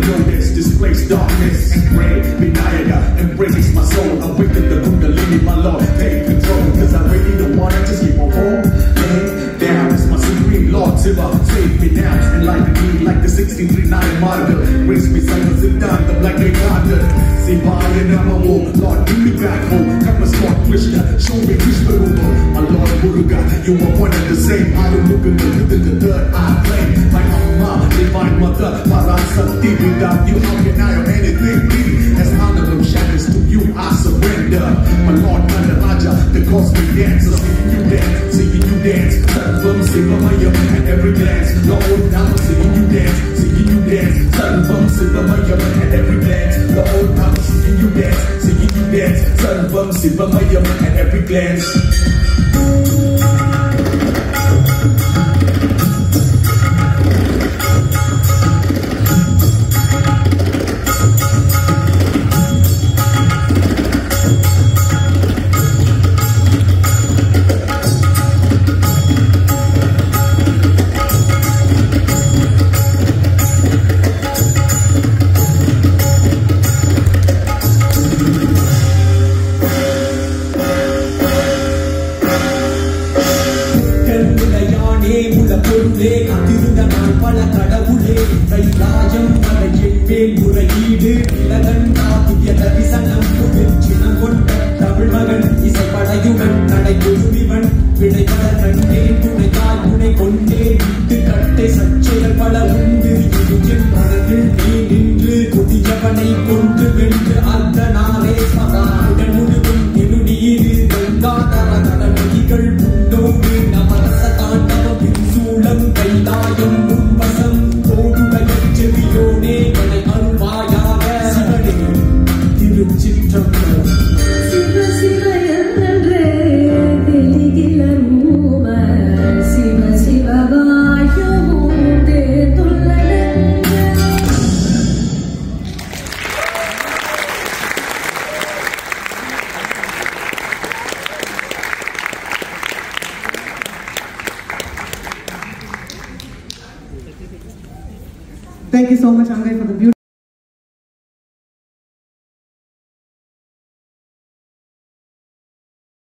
Like displace darkness and pray. Vinayaka embrace my soul, awaken the Kundalini, my Lord, take control. Cause I really don't wanna just keep on falling down. It's my supreme Lord, Shiva, save me now. Enlighten me like the 1639 martyr. Raise me Simon Siddhanta like a garden. Sivaya Namo, Lord, give me back home. Come and Lord Krishna, show me Krishna Rupa. My Lord Muruga, you are one and the same. I don't look at the, the third eye flame. My Amma, divine mother, Parasakti. Without you, how can I have anything be? As honorable shadows to you, I surrender. My Lord Raja, the cosmic dancer, seeing you dance, seeing you dance. Sarvam Sivamayam at every glance. Lord, I'm seeing you dance, seeing you dance. Sarvam Sivamayam at every glance. Lord, I'm seeing you dance, seeing you dance. Sarvam Sivamayam at every glance. கை ராஜம் தலையில் மேல் முறையீடு. Thank you so much, Amre, for the beautiful.